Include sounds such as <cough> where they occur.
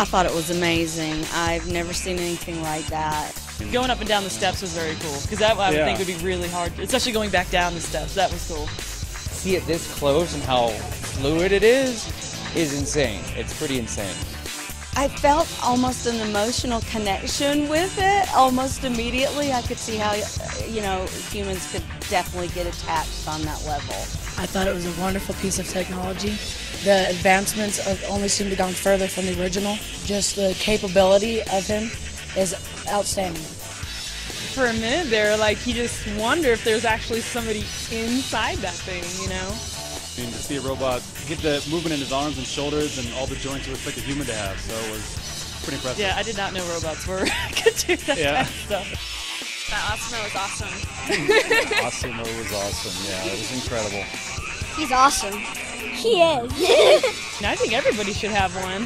I thought it was amazing. I've never seen anything like that. Going up and down the steps was very cool because that I would Yeah. think would be really hard, especially going back down the steps. That was cool. see it this close and how fluid it is is insane. It's pretty insane. I felt almost an emotional connection with it almost immediately. I could see how, you know, humans could definitely get attached on that level. I thought it was a wonderful piece of technology. The advancements have only seem to gone further from the original. Just the capability of him is outstanding. For a minute there, like you just wonder if there's actually somebody inside that thing, you know? I mean, to see a robot get the movement in his arms and shoulders and all the joints you would expect a human to have, so it was pretty impressive. Yeah, I did not know robots were <laughs> could do that Yeah. kind of stuff. That ASIMO was awesome. <laughs> ASIMO was awesome. Yeah, it was incredible. He's awesome. He is. <laughs> And I think everybody should have one.